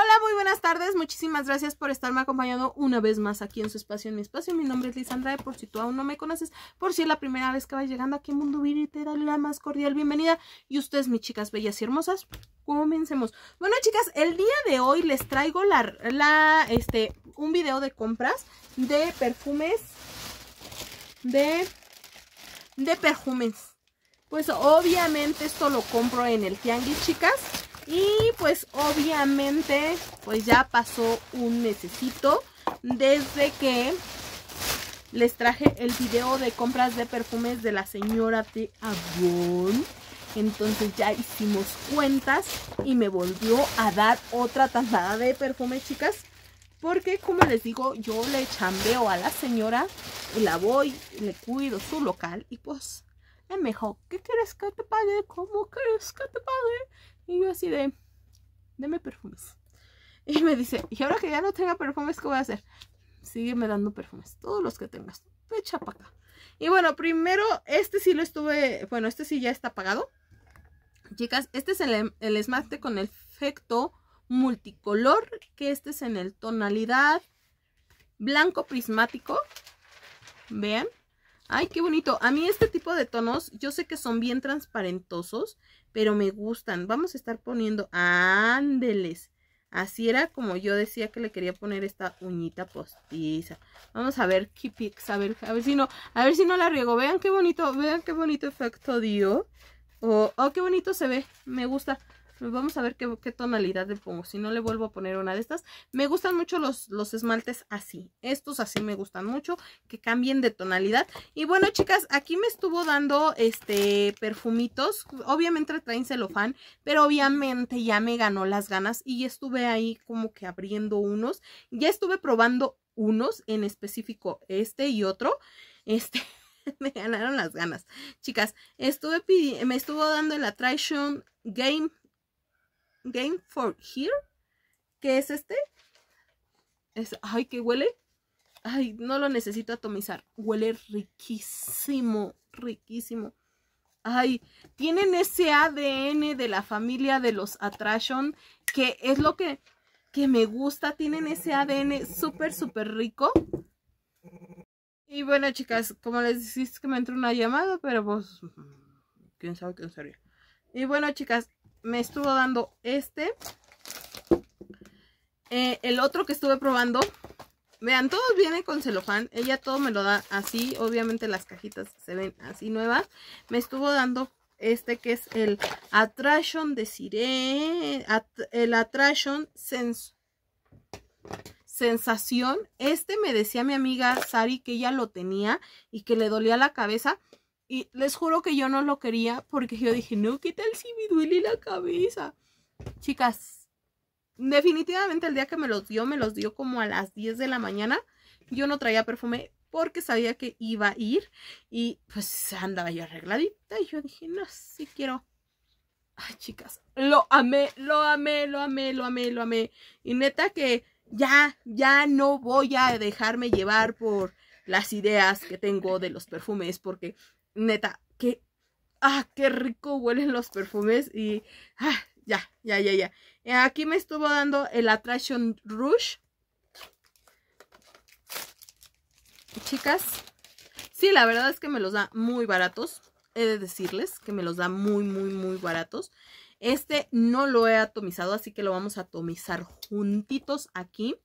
Hola, muy buenas tardes. Muchísimas gracias por estarme acompañando una vez más aquí en su espacio, en mi espacio. Mi nombre es Lisandra, por si tú aún no me conoces, por si es la primera vez que vas llegando aquí en Mundo Viri, te doy la más cordial bienvenida. Y ustedes, mis chicas bellas y hermosas, comencemos. Bueno, chicas, el día de hoy les traigo la, la, este, un video de compras de perfumes, de, de perfumes. Pues obviamente esto lo compro en el tianguis, chicas. Y pues obviamente pues ya pasó un necesito desde que les traje el video de compras de perfumes de la señora de Avon. Entonces ya hicimos cuentas y me volvió a dar otra tanda de perfumes, chicas. Porque como les digo, yo le chambeo a la señora y la voy, le cuido su local y pues es mejor. ¿Qué quieres que te pague? ¿Cómo quieres que te pague? Y yo así de, deme perfumes. Y me dice, y ahora que ya no tenga perfumes, ¿qué voy a hacer? Sígueme dando perfumes, todos los que tengas. Echa para acá. Y bueno, primero, este sí lo estuve, bueno, este sí ya está apagado. Chicas, este es el, el esmalte con el efecto multicolor, que este es en el tonalidad blanco prismático. Vean. Ay, qué bonito. A mí este tipo de tonos, yo sé que son bien transparentosos, pero me gustan. Vamos a estar poniendo, ándeles. Así era como yo decía que le quería poner esta uñita postiza. Vamos a ver qué a ver, a ver si no, a ver si no la riego. Vean qué bonito, vean qué bonito efecto dio. Oh, oh, qué bonito se ve. Me gusta. Vamos a ver qué, tonalidad le pongo. Si no le vuelvo a poner una de estas. Me gustan mucho los, los esmaltes así. Estos así me gustan mucho. Que cambien de tonalidad. Y bueno, chicas, aquí me estuvo dando este perfumitos. Obviamente traen celofán. Pero obviamente ya me ganó las ganas. Y estuve ahí como que abriendo unos. Ya estuve probando unos. En específico este y otro. Este... me ganaron las ganas. Chicas, estuve me estuvo dando el Attraction Game Game for Here. ¿Qué es este? Es, ay, que huele. Ay, no lo necesito atomizar. Huele riquísimo, riquísimo. Ay, tienen ese ADN de la familia de los Attraction, que es lo que, que me gusta. Tienen ese ADN súper, súper rico. Y bueno, chicas, como les decís que me entró una llamada, pero pues, quién sabe quién sería. Y bueno, chicas, me estuvo dando este. Eh, el otro que estuve probando. Vean, todos vienen con celofán. Ella todo me lo da así. Obviamente las cajitas se ven así nuevas. Me estuvo dando este que es el Attraction de Sirene. el Attraction Sensación. Este me decía mi amiga Sari que ella lo tenía y que le dolía la cabeza. Y les juro que yo no lo quería porque yo dije, no, ¿qué tal si me duele la cabeza? Chicas, definitivamente el día que me los dio, me los dio como a las 10 de la mañana. Yo no traía perfume porque sabía que iba a ir y pues andaba yo arregladita y yo dije, no, sí quiero. Ay, chicas, lo amé, lo amé, lo amé, lo amé, lo amé. Y neta que ya, ya no voy a dejarme llevar por las ideas que tengo de los perfumes porque neta, que, ah, qué rico huelen los perfumes y, ah, ya, ya, ya, ya. Eh, aquí me estuvo dando el Attraction Rouge. Chicas, sí, la verdad es que me los da muy baratos. He de decirles que me los da muy, muy, muy baratos. Este no lo he atomizado, así que lo vamos a atomizar juntitos aquí.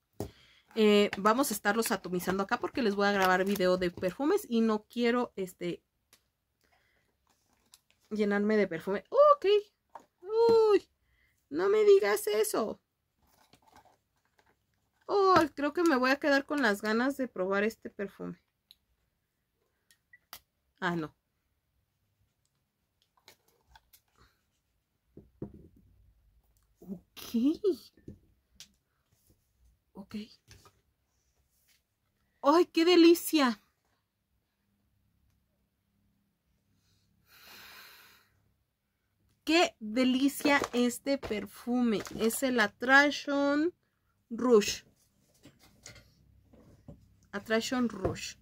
Eh, vamos a estarlos atomizando acá porque les voy a grabar video de perfumes y no quiero este llenarme de perfume. ok. Uy, no me digas eso. Oh, creo que me voy a quedar con las ganas de probar este perfume. Ah, no. Ok. Ok. ¡Ay, qué delicia! Qué delicia este perfume. Es el Attraction Rouge. Attraction Rouge.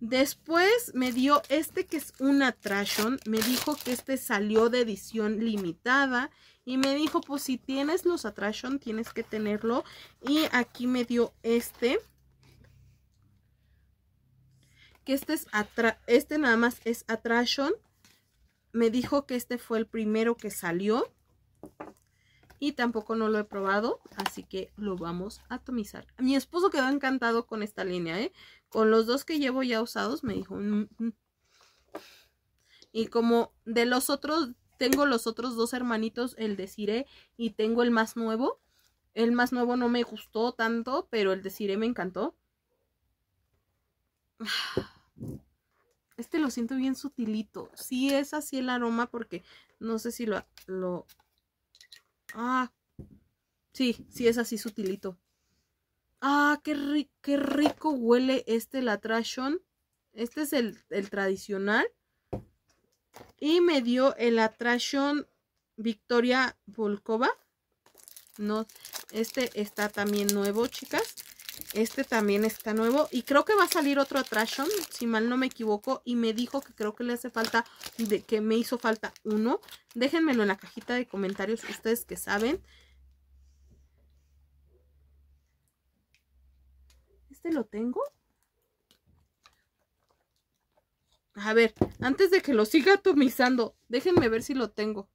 Después me dio este que es un Attraction. Me dijo que este salió de edición limitada Y me dijo, pues si tienes los Attraction, tienes que tenerlo. Y aquí me dio este. Que este es este nada más es Attraction. Me dijo que este fue el primero que salió. Y tampoco no lo he probado, así que lo vamos a atomizar. Mi esposo quedó encantado con esta línea, ¿eh? Con los dos que llevo ya usados, me dijo... Mm, mm". Y como de los otros, tengo los otros dos hermanitos, el de Cire y tengo el más nuevo. El más nuevo no me gustó tanto, pero el de Cire me encantó. Este lo siento bien sutilito. Sí es así el aroma porque no sé si lo, lo Ah, sí, sí es así sutilito. Ah, qué, qué rico huele este Latration. Este es el, el, tradicional. Y me dio el Attraction Victoria Volkova. No, este está también nuevo, chicas. Este también está nuevo. Y creo que va a salir otro Attraction, si mal no me equivoco. Y me dijo que creo que le hace falta, de, que me hizo falta uno. Déjenmelo en la cajita de comentarios, ustedes que saben. ¿Este lo tengo? A ver, antes de que lo siga atomizando, déjenme ver si lo tengo.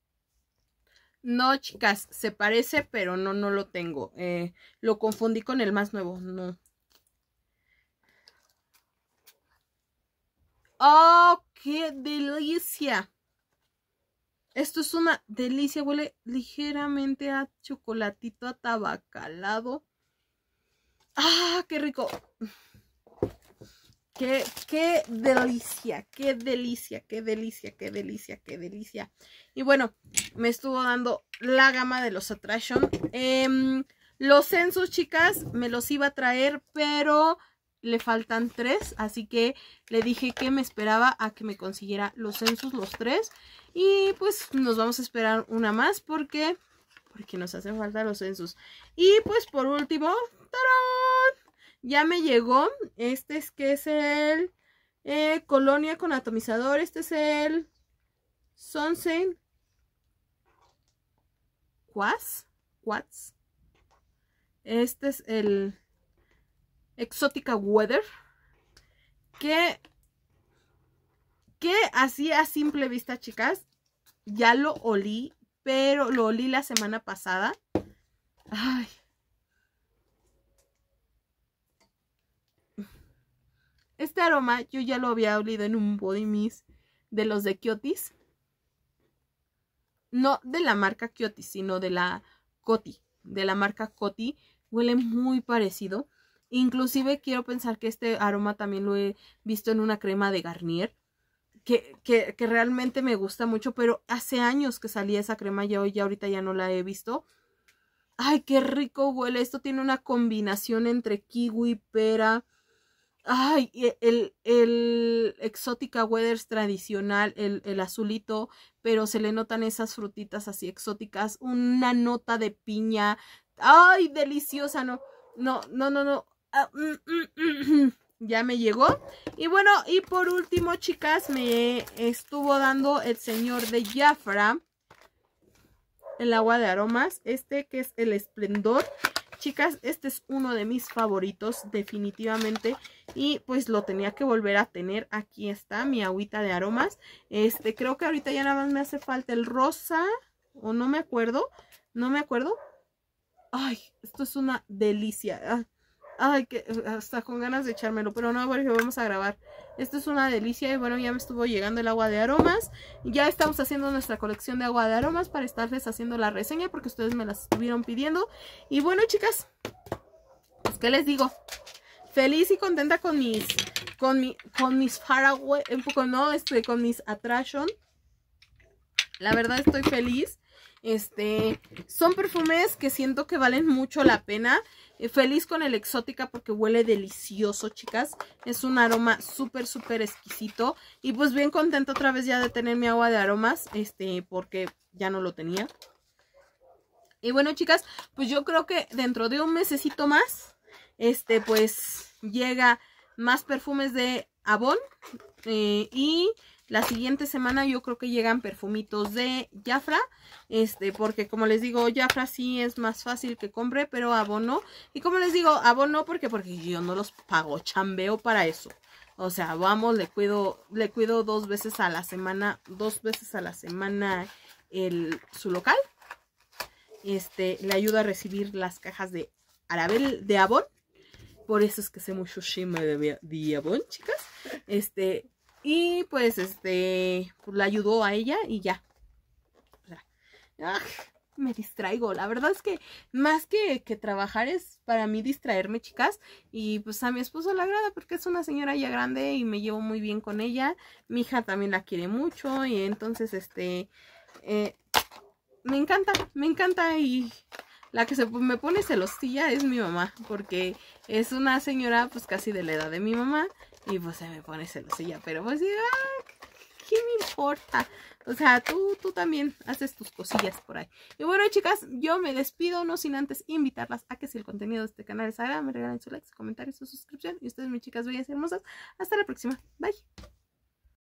No, chicas, se parece, pero no, no lo tengo. Eh, lo confundí con el más nuevo, no. ¡Oh, qué delicia! Esto es una delicia, huele ligeramente a chocolatito atabacalado. ¡Ah, qué rico! Qué, qué delicia, qué delicia, qué delicia, qué delicia, qué delicia. Y bueno, me estuvo dando la gama de los Attraction. Em, los censos, chicas, me los iba a traer, pero le faltan tres. Así que le dije que me esperaba a que me consiguiera los censos, los tres. Y pues nos vamos a esperar una más porque, porque nos hacen falta los censos. Y pues por último, ¡tarán! Ya me llegó. Este es que es el eh, Colonia con atomizador. Este es el Sunset Quas. Quats. Este es el Exótica Weather. Que, que así a simple vista, chicas, ya lo olí, pero lo olí la semana pasada. Ay, Este aroma yo ya lo había olido en un body mist de los de Kyotis. No de la marca Kyotis, sino de la Coty. De la marca Coty. Huele muy parecido. Inclusive quiero pensar que este aroma también lo he visto en una crema de Garnier. Que, que, que realmente me gusta mucho, pero hace años que salía esa crema y hoy ya ahorita ya no la he visto. Ay, qué rico huele. Esto tiene una combinación entre kiwi, pera, Ay, el, el exótica weathers tradicional, el, el, azulito, pero se le notan esas frutitas así exóticas, una nota de piña. Ay, deliciosa, no, no, no, no, no. Ah, mm, mm, mm, ya me llegó. Y bueno, y por último, chicas, me estuvo dando el señor de Jafra el agua de aromas, este que es el esplendor. Chicas, este es uno de mis favoritos definitivamente y pues lo tenía que volver a tener. Aquí está mi agüita de aromas. Este, creo que ahorita ya nada más me hace falta el rosa o no me acuerdo, no me acuerdo. Ay, esto es una delicia. Ah, ay, que hasta con ganas de echármelo, pero no, porque vamos a grabar. Esto es una delicia y bueno, ya me estuvo llegando el agua de aromas. Ya estamos haciendo nuestra colección de agua de aromas para estarles haciendo la reseña porque ustedes me las estuvieron pidiendo. Y bueno, chicas, pues, ¿qué les digo? Feliz y contenta con mis, con mi, con mis Faraway, un poco no, este, con mis Attraction. La verdad estoy feliz. Este, son perfumes que siento que valen mucho la pena. Eh, feliz con el exótica porque huele delicioso, chicas. Es un aroma súper, súper exquisito. Y pues bien contenta otra vez ya de tener mi agua de aromas, este, porque ya no lo tenía. Y bueno, chicas, pues yo creo que dentro de un mesecito más, este, pues llega más perfumes de Avon. Eh, y La siguiente semana yo creo que llegan perfumitos de Jafra. Este, porque como les digo, Jafra sí es más fácil que compre, pero abono. Y como les digo, abono porque, porque yo no los pago, chambeo para eso. O sea, vamos, le cuido, le cuido dos veces a la semana, dos veces a la semana el, su local. Este, le ayuda a recibir las cajas de Arabel de Avon. Por eso es que sé mucho shima de, de Avon, chicas. Este, y pues, este, pues le ayudó a ella y ya. Ah, me distraigo. La verdad es que más que, que, trabajar es para mí distraerme, chicas. Y pues a mi esposo le agrada porque es una señora ya grande y me llevo muy bien con ella. Mi hija también la quiere mucho y entonces, este, eh, me encanta, me encanta y la que se me pone celostilla es mi mamá, porque es una señora pues casi de la edad de mi mamá y pues se me pone celostilla, pero pues ah, ¿qué me importa? O sea, tú, tú también haces tus cosillas por ahí. Y bueno, chicas, yo me despido, no sin antes invitarlas a que si el contenido de este canal les agrada, me regalen su like, su comentario, su suscripción. Y ustedes, mis chicas bellas y hermosas, hasta la próxima. Bye.